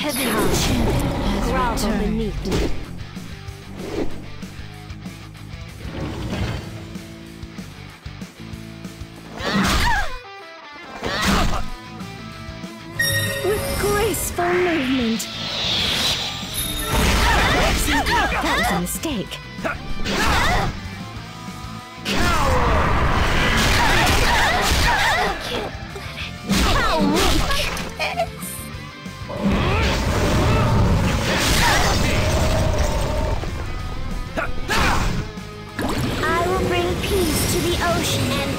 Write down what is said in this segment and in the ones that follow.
Heaven's champion has. With graceful movement. That was a mistake. To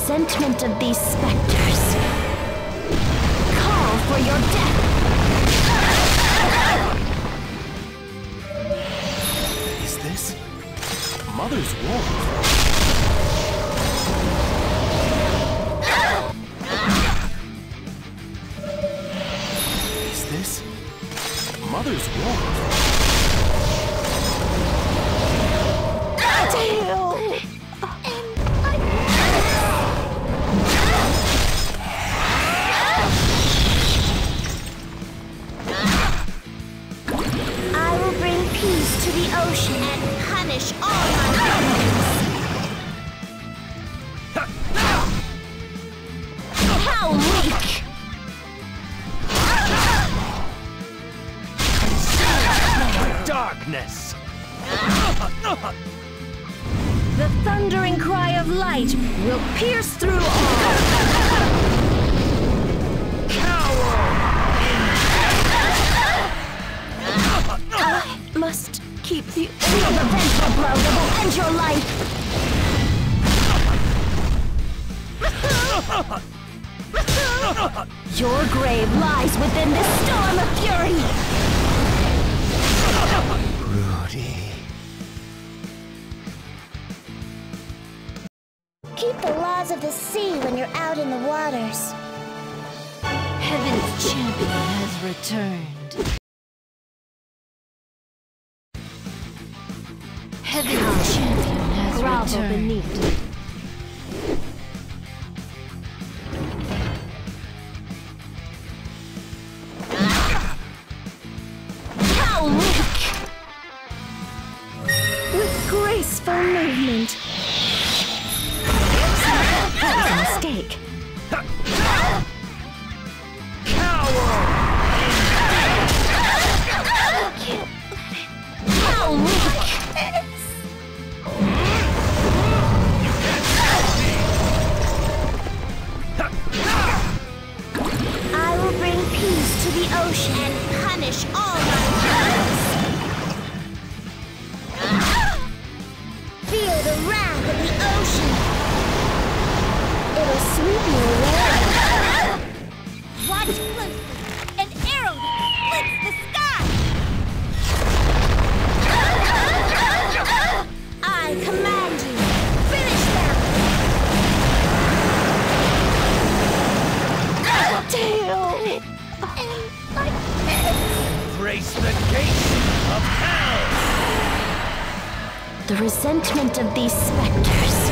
resentment of these specters. Call for your death. Is this Mother's warmth? The ocean and punish all my enemies. Keep the feel the vengeful blow that will end your life. Your grave lies within this storm of fury. Rudy. Keep the laws of the sea when you're out in the waters. Heaven's champion has returned. Embrace the gate of hell! The resentment of these specters.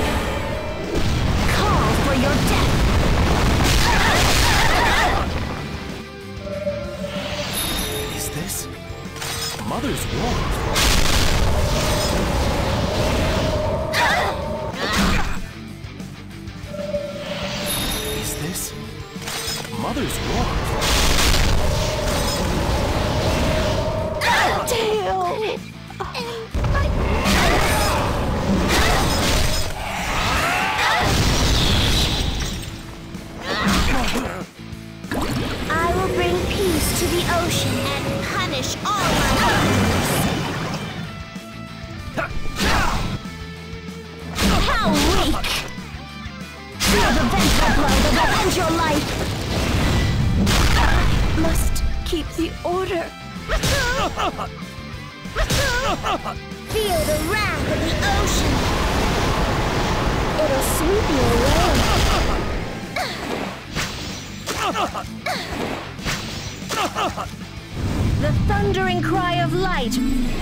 Call for your death. Is this Mother's this Mother's warmth? Tail! I will bring peace to the ocean and punish all my enemies. How weak! Feel the vengeful blow that will and your life! Must keep the order. Feel the wrath of the ocean. It'll sweep you away. The thundering cry of light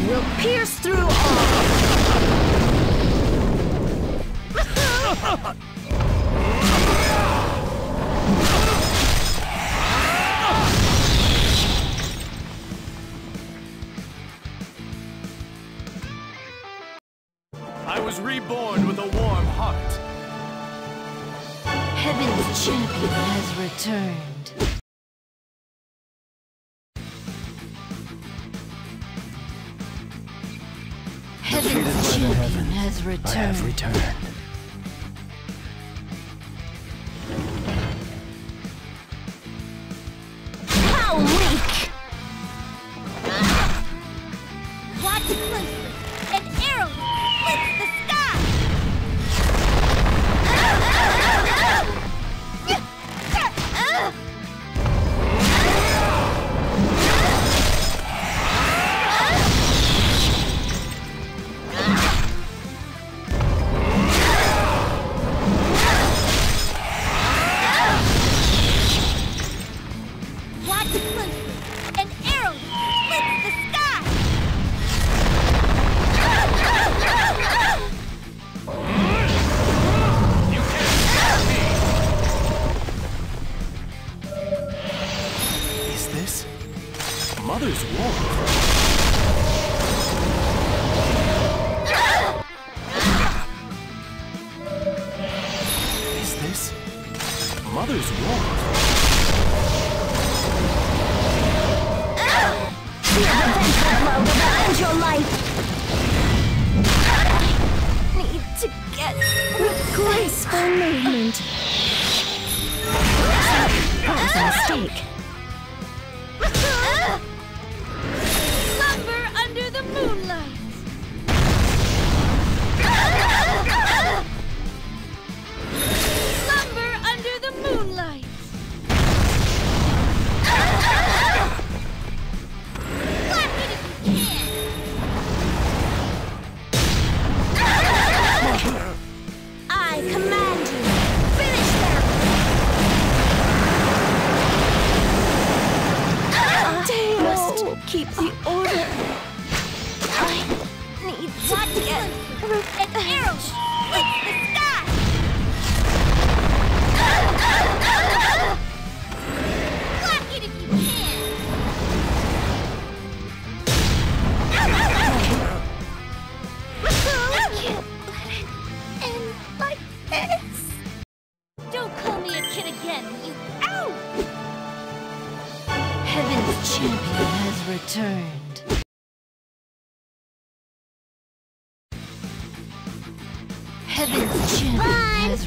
will pierce through all. Heaven's champion has returned. returned. Mother's warmth? Is this Mother's warmth? Feel the vengeful blow will end your life. Need to get with graceful movement. That was a mistake.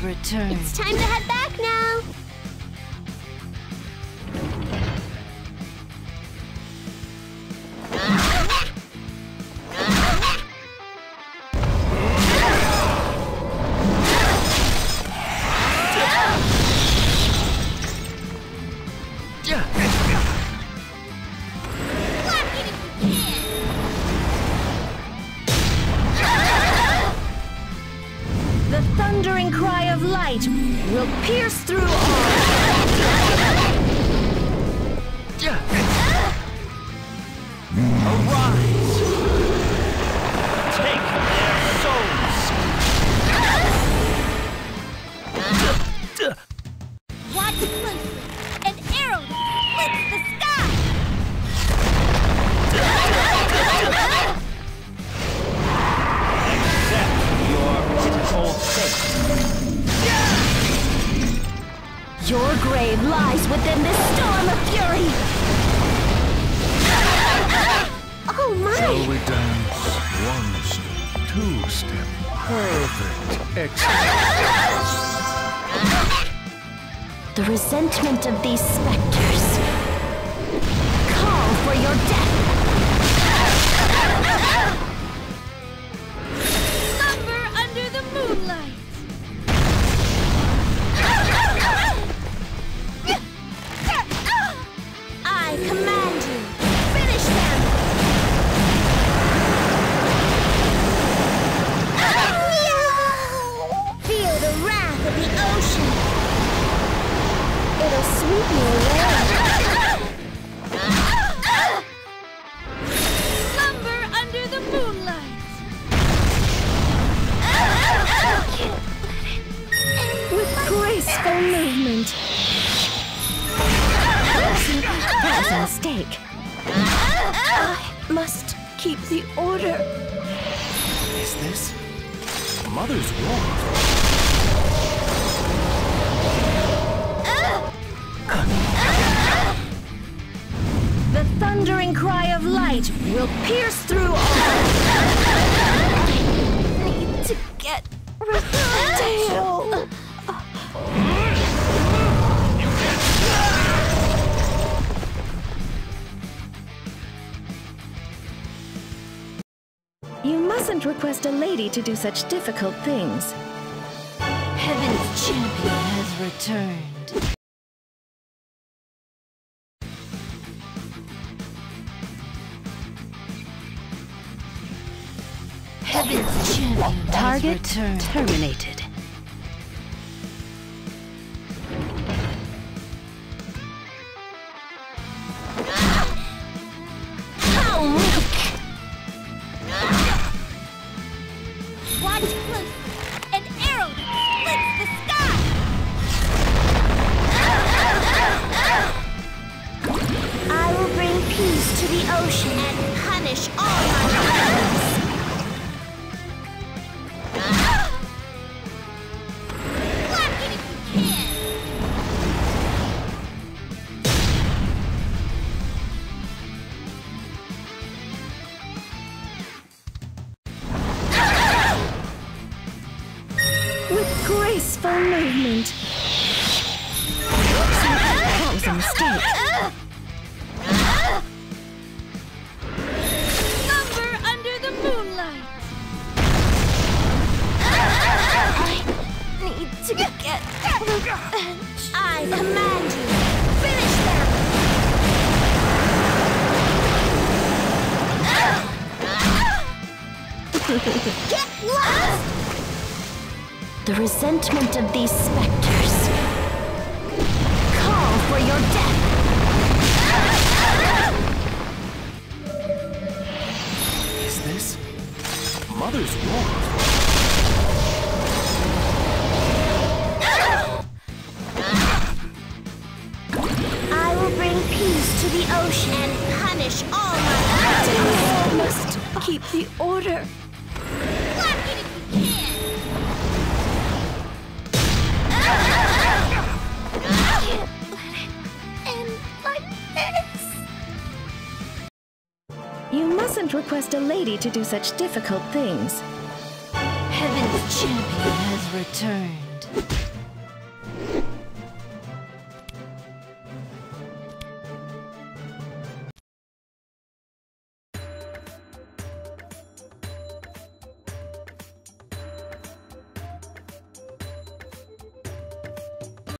Returned. It's time to head back now. Clap it if you can. The thundering cry of light will pierce through all. Arise! Lies within this storm of fury. Oh Shall we dance one step, two step? Perfect. Excellent. The resentment of these specters. Leave me alone. Slumber under the moonlight. With graceful movement. That was a mistake. I must keep the order. Is this Mother's warmth? Light will pierce through all. Need to get. You mustn't request a lady to do such difficult things. Heaven's champion has returned. Target returned. terminated. How to get I command you. Finish them. Get lost. the resentment of these specters. Call for your death. Is this Mother's warmth? Like order. You mustn't request a lady to do such difficult things. Heaven's champion has returned.